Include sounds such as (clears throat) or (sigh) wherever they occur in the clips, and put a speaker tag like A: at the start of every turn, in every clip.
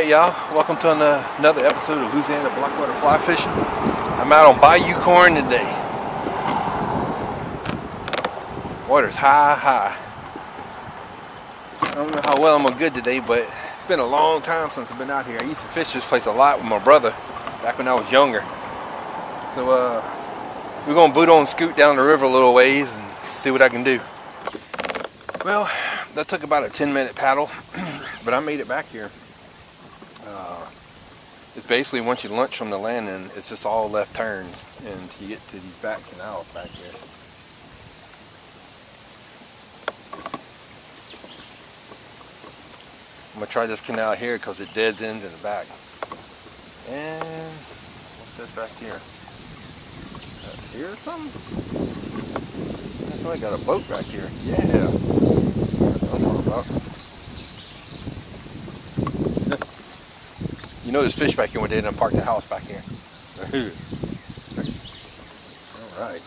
A: Alright y'all, welcome to another episode of Louisiana Blackwater Fly Fishing. I'm out on Bayou Corne today. Water's high, high. I don't know how well I'm a good today, but it's been a long time since I've been out here. I used to fish this place a lot with my brother back when I was younger. So uh, we're gonna boot on scoot down the river a little ways and see what I can do. Well, that took about a 10 minute paddle, (clears throat) but I made it back here. Uh, it's basically once you lunch from the landing, it's just all left turns, and you get to these back canals back here. I'm gonna try this canal here because it dead ends in the back. And what's this back here? Uh, here or something? I got a boat back here. Yeah. That's what I'm talking about. You know there's fish back here when they didn't park the house back here. All right.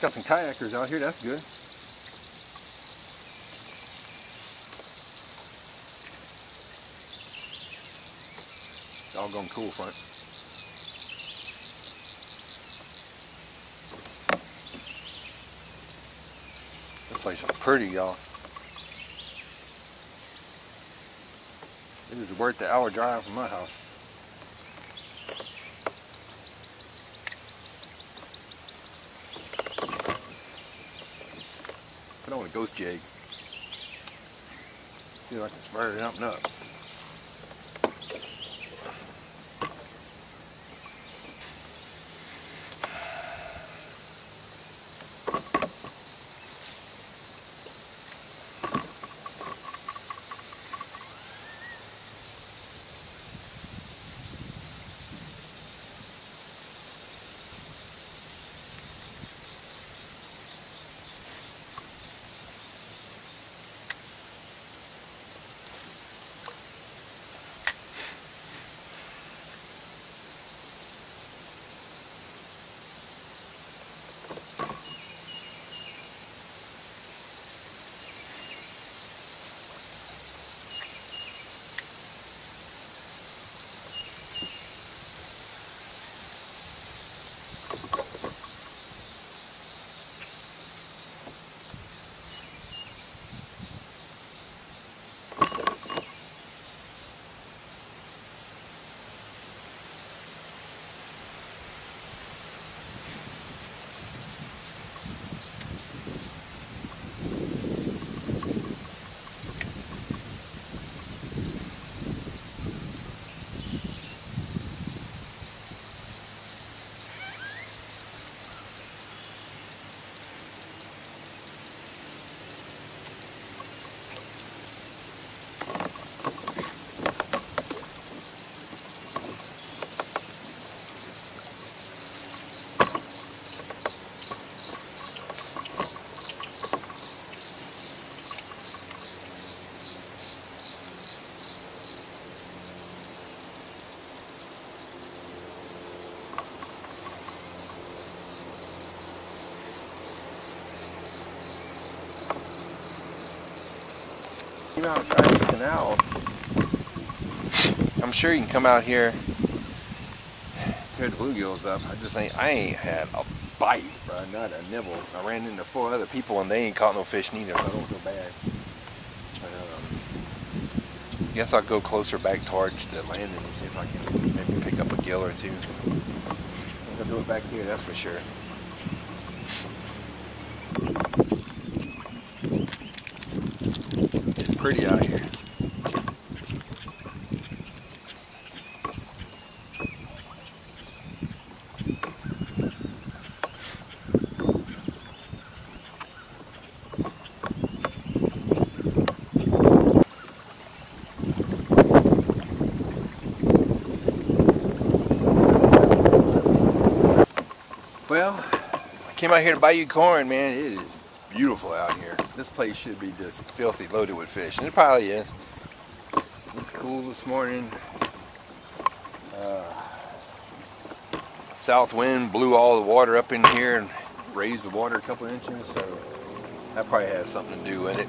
A: Got some kayakers out here, that's good. Doggone cool front. This place is pretty, y'all. It is worth the hour drive from my house. Put on a ghost jig. Feel like it's fired something up. Came out and tried this canal. I'm sure you can come out here, the bluegills up. I just ain't, I ain't had a bite, bro, not a nibble. I ran into four other people and they ain't caught no fish neither, so I don't feel bad. Um, I guess I'll go closer back towards the landing and see if I can maybe pick up a gill or two. I'll do it back here, that's for sure. It's pretty out here. Well, I came out here to Bayou Corne, man. It is beautiful out here. This place should be just filthy loaded with fish, and it probably is. It's cool this morning. Uh, south wind blew all the water up in here and raised the water a couple inches, so that probably has something to do with it.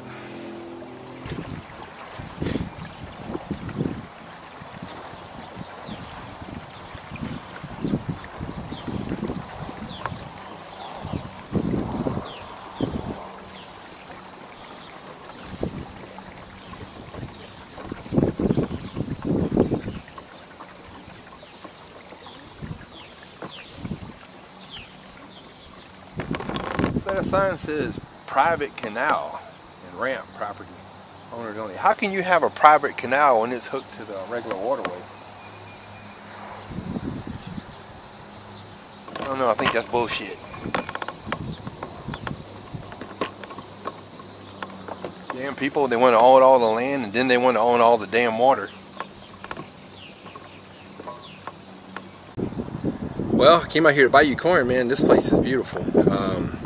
A: Sign says private canal and ramp property owners only. How can you have a private canal when it's hooked to the regular waterway? I don't know, I think that's bullshit. Damn people, they want to own all the land and then they want to own all the damn water. Well, I came out here to Bayou Corne, man. This place is beautiful. Um,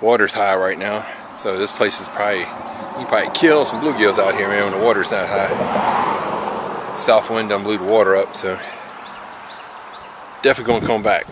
A: water's high right now, so this place is probably you probably kill some bluegills out here, man. When the water's not high, south wind done blew the water up, so definitely gonna come back.